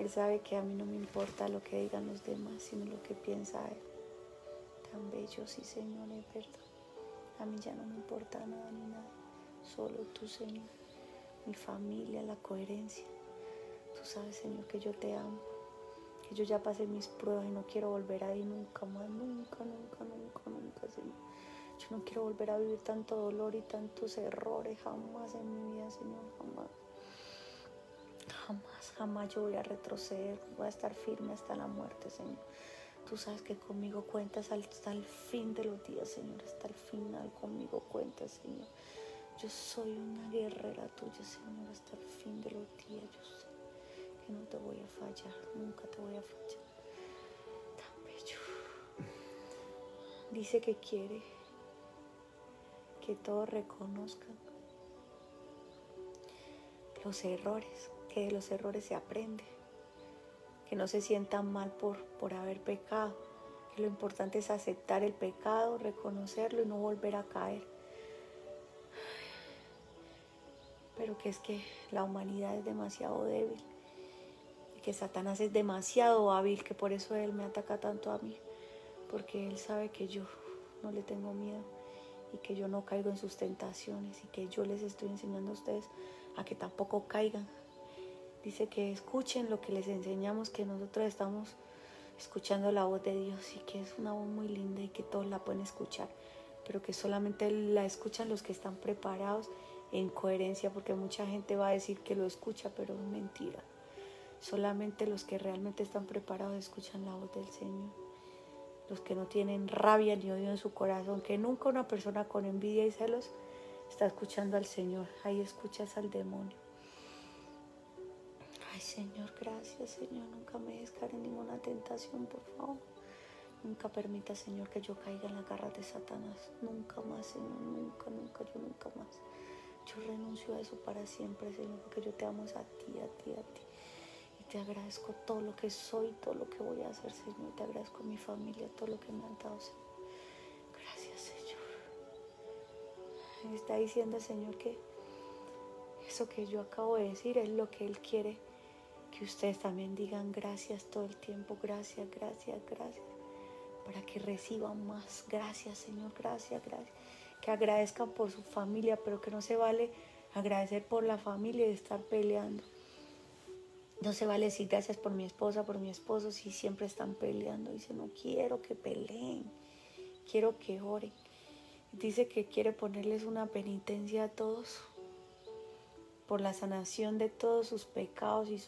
él sabe que a mí no me importa lo que digan los demás, sino lo que piensa Él. Tan bello, sí, Señor, es verdad. A mí ya no me importa nada ni nada. Solo tú, Señor. Mi familia, la coherencia. Tú sabes, Señor, que yo te amo. Yo ya pasé mis pruebas y no quiero volver ahí nunca más. Nunca, nunca, nunca, nunca, Señor. Yo no quiero volver a vivir tanto dolor y tantos errores. Jamás en mi vida, Señor, jamás. Jamás, jamás yo voy a retroceder, voy a estar firme hasta la muerte, Señor. Tú sabes que conmigo cuentas hasta el fin de los días, Señor, hasta el final conmigo cuentas, Señor. Yo soy una guerrera tuya, Señor, hasta el fin de los días. Yo no te voy a fallar, nunca te voy a fallar. Tan bello. Dice que quiere que todos reconozcan los errores que de los errores se aprende, que no se sientan mal por, por haber pecado, que lo importante es aceptar el pecado, reconocerlo y no volver a caer. Pero que es que la humanidad es demasiado débil que Satanás es demasiado hábil, que por eso él me ataca tanto a mí, porque él sabe que yo no le tengo miedo y que yo no caigo en sus tentaciones y que yo les estoy enseñando a ustedes a que tampoco caigan Dice que escuchen lo que les enseñamos, que nosotros estamos escuchando la voz de Dios y que es una voz muy linda y que todos la pueden escuchar, pero que solamente la escuchan los que están preparados en coherencia, porque mucha gente va a decir que lo escucha, pero es mentira. Solamente los que realmente están preparados escuchan la voz del Señor. Los que no tienen rabia ni odio en su corazón, que nunca una persona con envidia y celos está escuchando al Señor. Ahí escuchas al demonio. Señor, gracias, Señor. Nunca me dejes en ninguna tentación, por favor. Nunca permita, Señor, que yo caiga en la garra de Satanás. Nunca más, Señor. Nunca, nunca, yo nunca más. Yo renuncio a eso para siempre, Señor, porque yo te amo a ti, a ti, a ti. Te agradezco todo lo que soy, todo lo que voy a hacer, Señor. Te agradezco a mi familia, todo lo que me han dado, Señor. Gracias, Señor. Está diciendo Señor que eso que yo acabo de decir es lo que Él quiere que ustedes también digan gracias todo el tiempo, gracias, gracias, gracias, para que reciban más. Gracias, Señor, gracias, gracias. Que agradezcan por su familia, pero que no se vale agradecer por la familia y estar peleando. No se vale decir gracias por mi esposa, por mi esposo, si siempre están peleando. Dice, no quiero que peleen, quiero que oren. Dice que quiere ponerles una penitencia a todos por la sanación de todos sus pecados y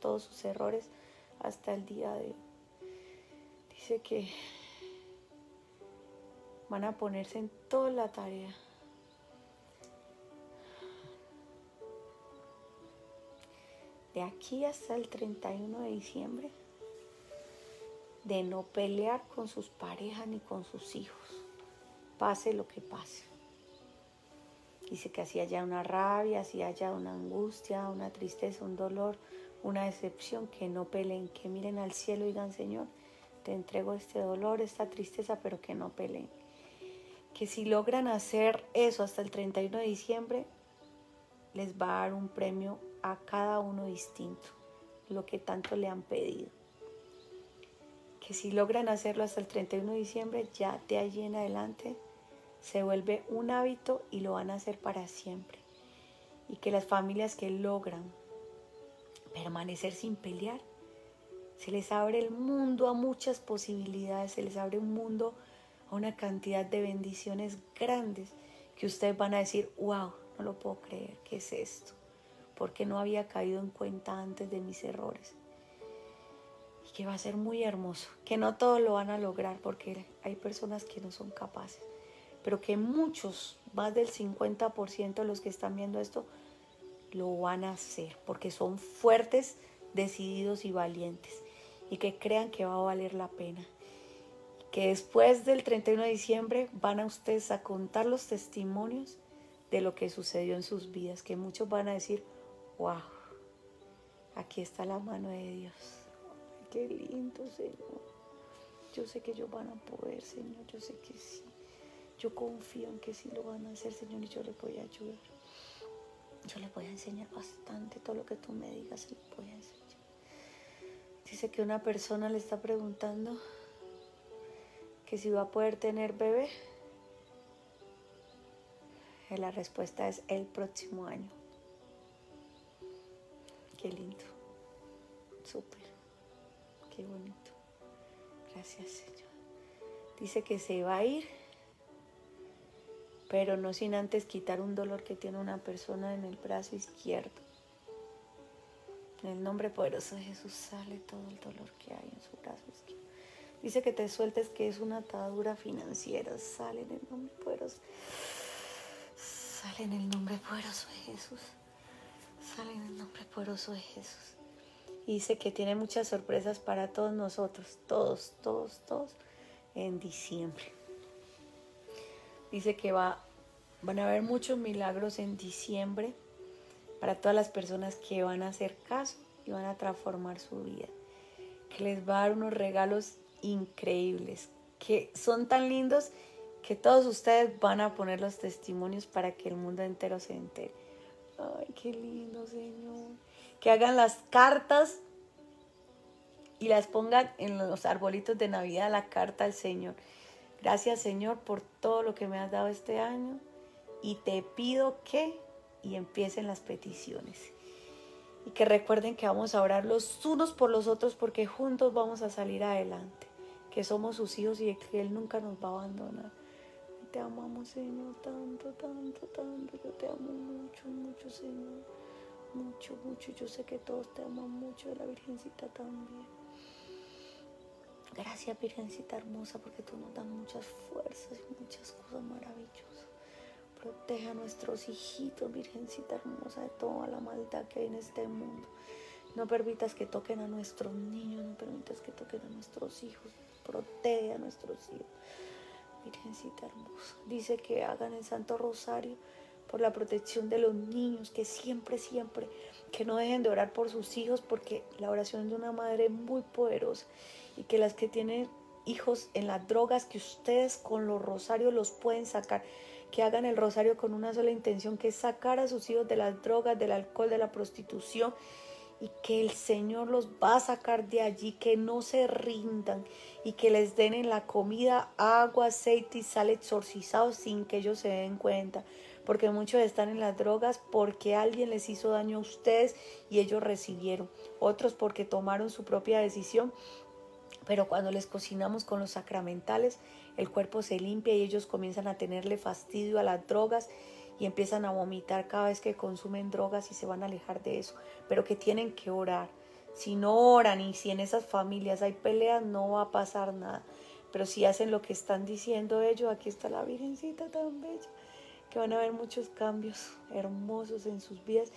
todos sus errores hasta el día de hoy. Dice que van a ponerse en toda la tarea. De aquí hasta el 31 de diciembre, de no pelear con sus parejas ni con sus hijos, pase lo que pase. Dice que así haya una rabia, así haya una angustia, una tristeza, un dolor, una decepción, que no peleen, que miren al cielo y digan, Señor, te entrego este dolor, esta tristeza, pero que no peleen. Que si logran hacer eso hasta el 31 de diciembre, les va a dar un premio a cada uno distinto, lo que tanto le han pedido. Que si logran hacerlo hasta el 31 de diciembre, ya de allí en adelante se vuelve un hábito y lo van a hacer para siempre. y que las familias que logran permanecer sin pelear, se les abre el mundo a muchas posibilidades, se les abre un mundo a una cantidad de bendiciones grandes que ustedes van a decir, wow, no lo puedo creer, ¿qué es esto? Porque no había caído en cuenta antes de mis errores. Y que va a ser muy hermoso, que no todos lo van a lograr porque hay personas que no son capaces, pero que muchos, más del 50% de los que están viendo esto, lo van a hacer porque son fuertes, decididos y valientes y que crean que va a valer la pena. Que después del 31 de diciembre van a ustedes a contar los testimonios de lo que sucedió en sus vidas, que muchos van a decir, wow, aquí está la mano de Dios. qué lindo, Señor. Yo sé que ellos van a poder, Señor, yo sé que sí. Yo confío en que sí lo van a hacer, Señor, y yo les voy a ayudar. Yo les voy a enseñar bastante todo lo que tú me digas, les voy a enseñar. Dice que una persona le está preguntando que si va a poder tener bebé. La respuesta es el próximo año. Qué lindo. Súper. Qué bonito. Gracias, Señor. Dice que se va a ir pero no sin antes quitar un dolor que tiene una persona en el brazo izquierdo. En el nombre poderoso de Jesús sale todo el dolor que hay en su brazo izquierdo. Dice que te sueltes que es una atadura financiera. Sale en el nombre poderoso. Sale en el nombre poderoso de Jesús. Sale en el nombre poderoso de Jesús. Y dice que tiene muchas sorpresas para todos nosotros. Todos, todos, todos. En diciembre. Dice que va, van a haber muchos milagros en diciembre para todas las personas que van a hacer caso y van a transformar su vida. Que les va a dar unos regalos increíbles, que son tan lindos que todos ustedes van a poner los testimonios para que el mundo entero se entere. Ay, qué lindo, Señor. Que hagan las cartas y las pongan en los arbolitos de Navidad, la carta al Señor. Gracias Señor por todo lo que me has dado este año y te pido que y empiecen las peticiones. Y que recuerden que vamos a orar los unos por los otros porque juntos vamos a salir adelante, que somos sus hijos y que Él nunca nos va a abandonar. Te amamos Señor tanto, tanto, tanto. Yo te amo mucho, mucho Señor. Mucho, mucho. Yo sé que todos te aman mucho, la Virgencita también. Gracias Virgencita hermosa porque tú nos das muchas fuerzas y muchas cosas maravillosas. Proteja a nuestros hijitos, Virgencita hermosa, de toda la maldad que hay en este mundo. No permitas que toquen a nuestros niños, no permitas que toquen a nuestros hijos. Protege a nuestros hijos. Virgencita hermosa. Dice que hagan el Santo Rosario por la protección de los niños, que siempre, siempre, que no dejen de orar por sus hijos, porque la oración de una madre es muy poderosa y que las que tienen hijos en las drogas, que ustedes con los rosarios los pueden sacar, que hagan el rosario con una sola intención, que es sacar a sus hijos de las drogas, del alcohol, de la prostitución, y que el Señor los va a sacar de allí, que no se rindan y que les den en la comida agua, aceite y sal exorcizados sin que ellos se den cuenta. Porque muchos están en las drogas porque alguien les hizo daño a ustedes y ellos recibieron. Otros porque tomaron su propia decisión pero cuando les cocinamos con los sacramentales, el cuerpo se limpia y ellos comienzan a tenerle fastidio a las drogas y empiezan a vomitar cada vez que consumen drogas y se van a alejar de eso, pero que tienen que orar. Si no oran y si en esas familias hay peleas, no va a pasar nada. Pero si hacen lo que están diciendo ellos, aquí está la Virgencita tan bella, que van a haber muchos cambios hermosos en sus vidas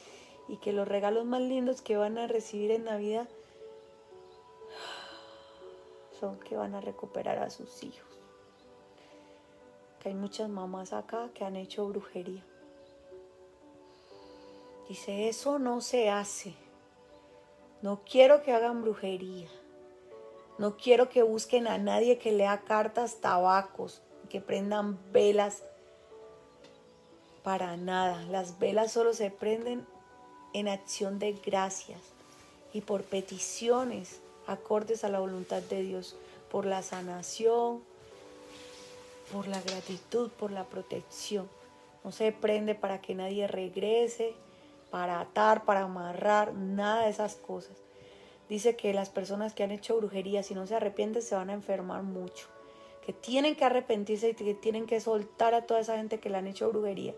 y que los regalos más lindos que van a recibir en Navidad son que van a recuperar a sus hijos. Que hay muchas mamás acá que han hecho brujería. Dice, eso no se hace. No quiero que hagan brujería. No quiero que busquen a nadie que lea cartas, tabacos, que prendan velas. Para nada. Las velas solo se prenden en acción de gracias y por peticiones acordes a la voluntad de Dios, por la sanación, por la gratitud, por la protección. No se prende para que nadie regrese, para atar, para amarrar, nada de esas cosas. Dice que las personas que han hecho brujería, si no se arrepienten, se van a enfermar mucho. Que tienen que arrepentirse y que tienen que soltar a toda esa gente que le han hecho brujería.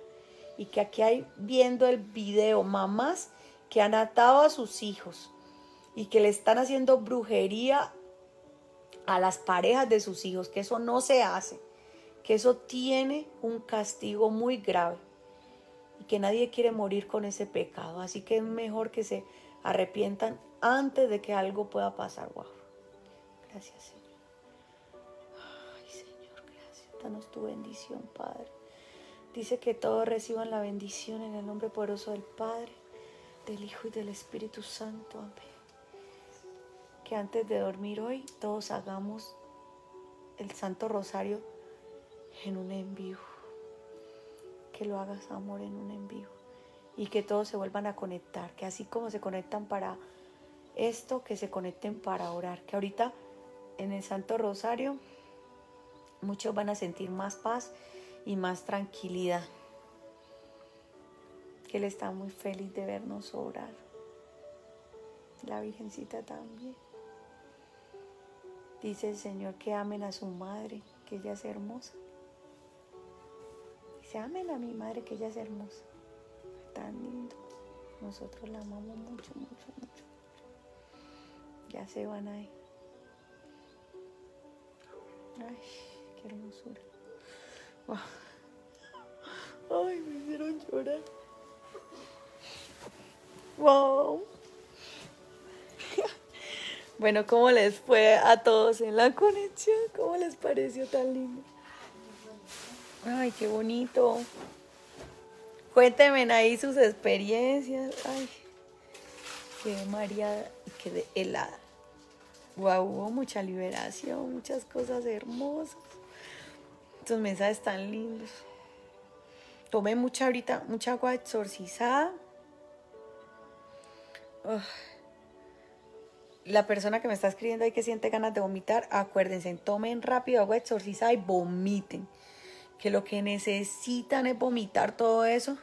Y que aquí hay viendo el video mamás que han atado a sus hijos y que le están haciendo brujería a las parejas de sus hijos, que eso no se hace, que eso tiene un castigo muy grave y que nadie quiere morir con ese pecado. Así que es mejor que se arrepientan antes de que algo pueda pasar. Wow. Gracias, Señor. Ay, Señor, gracias. Danos tu bendición, Padre. Dice que todos reciban la bendición en el nombre poderoso del Padre, del Hijo y del Espíritu Santo. Amén. Que antes de dormir hoy todos hagamos el Santo Rosario en un envío. Que lo hagas, amor, en un envío. Y que todos se vuelvan a conectar. Que así como se conectan para esto, que se conecten para orar. Que ahorita en el Santo Rosario muchos van a sentir más paz y más tranquilidad. Que Él está muy feliz de vernos orar. La Virgencita también. Dice el Señor que amen a su madre, que ella es hermosa. Dice, amen a mi madre, que ella es hermosa. Tan lindo. Nosotros la amamos mucho, mucho, mucho. Ya se van ahí. Ay, qué hermosura. Ay, me hicieron llorar. Wow. Bueno, ¿cómo les fue a todos en la conexión? ¿Cómo les pareció tan lindo? Ay, qué bonito. Cuéntenme ahí sus experiencias. Ay, qué María, qué helada. Wow, hubo mucha liberación, muchas cosas hermosas. Estos mensajes tan lindos. Tomé mucha ahorita, mucha agua exorcizada. La persona que me está escribiendo ahí que siente ganas de vomitar, acuérdense, tomen rápido agua exorcizada y vomiten. Que lo que necesitan es vomitar todo eso.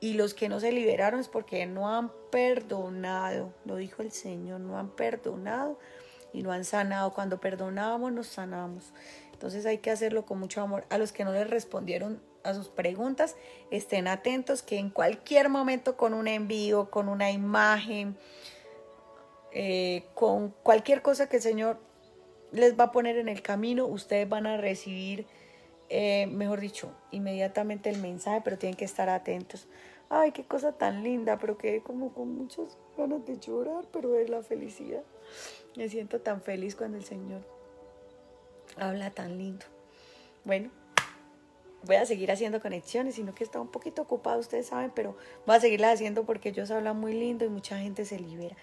Y los que no se liberaron es porque no han perdonado. Lo dijo el Señor, no han perdonado y no han sanado. Cuando perdonamos, nos sanamos. Entonces hay que hacerlo con mucho amor. A los que no les respondieron a sus preguntas, estén atentos que en cualquier momento con un envío, con una imagen, eh, con cualquier cosa que el Señor les va a poner en el camino, ustedes van a recibir, eh, mejor dicho, inmediatamente el mensaje, pero tienen que estar atentos. Ay, qué cosa tan linda, pero que como con muchas ganas de llorar, pero es la felicidad. Me siento tan feliz cuando el Señor habla tan lindo. Bueno, voy a seguir haciendo conexiones, sino que está un poquito ocupado, ustedes saben, pero voy a seguirla haciendo porque ellos hablan muy lindo y mucha gente se libera.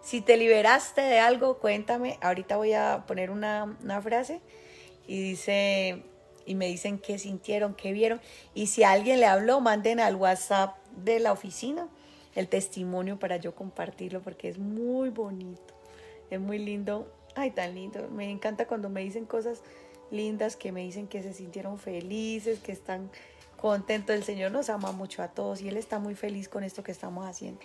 Si te liberaste de algo, cuéntame. Ahorita voy a poner una, una frase y dice, y me dicen qué sintieron, qué vieron. Y si alguien le habló, manden al WhatsApp de la oficina el testimonio para yo compartirlo porque es muy bonito, es muy lindo. Ay, tan lindo. Me encanta cuando me dicen cosas lindas, que me dicen que se sintieron felices, que están contentos. El Señor nos ama mucho a todos y Él está muy feliz con esto que estamos haciendo.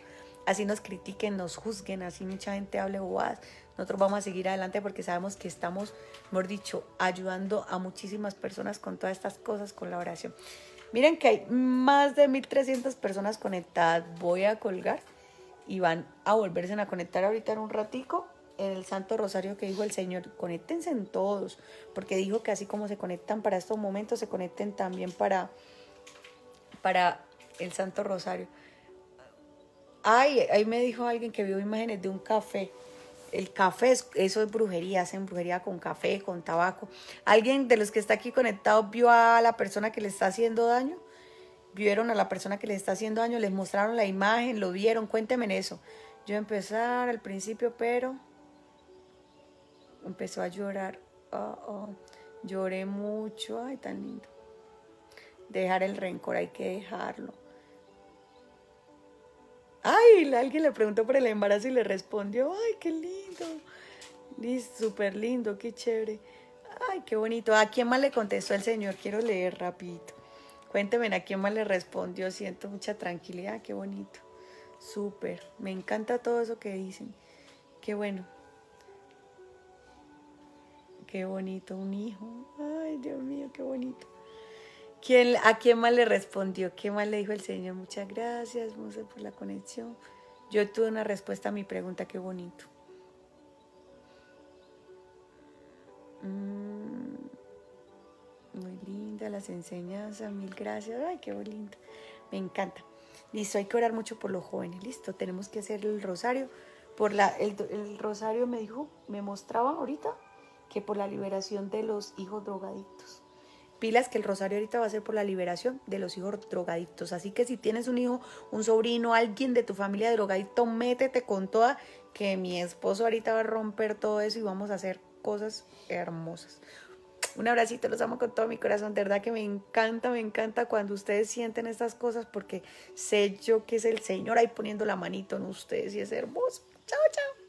Así nos critiquen, nos juzguen, así mucha gente hable bobadas. Nosotros vamos a seguir adelante porque sabemos que estamos, mejor dicho, ayudando a muchísimas personas con todas estas cosas, con la oración. Miren que hay más de 1300 personas conectadas. Voy a colgar y van a volverse a conectar ahorita en un ratico en el Santo Rosario que dijo el Señor, conéctense en todos, porque dijo que así como se conectan para estos momentos, se conecten también para, para el Santo Rosario. Ay, ahí me dijo alguien que vio imágenes de un café. El café, eso es brujería, hacen brujería con café, con tabaco. ¿Alguien de los que está aquí conectado vio a la persona que le está haciendo daño? ¿Vieron a la persona que le está haciendo daño? ¿Les mostraron la imagen? ¿Lo vieron? Cuéntenme en eso. Yo empezar al principio, pero empezó a llorar. Oh, oh. Lloré mucho. Ay, tan lindo. Dejar el rencor, hay que dejarlo. Ay, alguien le preguntó por el embarazo y le respondió. Ay, qué lindo. Súper lindo, qué chévere. Ay, qué bonito. ¿A quién más le contestó el Señor? Quiero leer rapidito. Cuénteme a quién más le respondió. Siento mucha tranquilidad, qué bonito. Súper. Me encanta todo eso que dicen. Qué bueno. Qué bonito, un hijo. Ay, Dios mío, qué bonito. ¿Quién, ¿A quién más le respondió? ¿Qué más le dijo el Señor? Muchas gracias, Monse, por la conexión. Yo tuve una respuesta a mi pregunta, qué bonito. Mm, muy linda las enseñanzas, mil gracias. Ay, qué bonito. Me encanta. Listo, hay que orar mucho por los jóvenes. Listo, tenemos que hacer el rosario. Por la, el, el rosario me dijo, me mostraba ahorita que por la liberación de los hijos drogadictos. Pilas que el rosario ahorita va a ser por la liberación de los hijos drogadictos. Así que si tienes un hijo, un sobrino, alguien de tu familia drogadicto, métete con toda, que mi esposo ahorita va a romper todo eso y vamos a hacer cosas hermosas. Un abracito, los amo con todo mi corazón. De verdad que me encanta, me encanta cuando ustedes sienten estas cosas porque sé yo que es el Señor ahí poniendo la manito en ustedes y es hermoso. Chao, chao.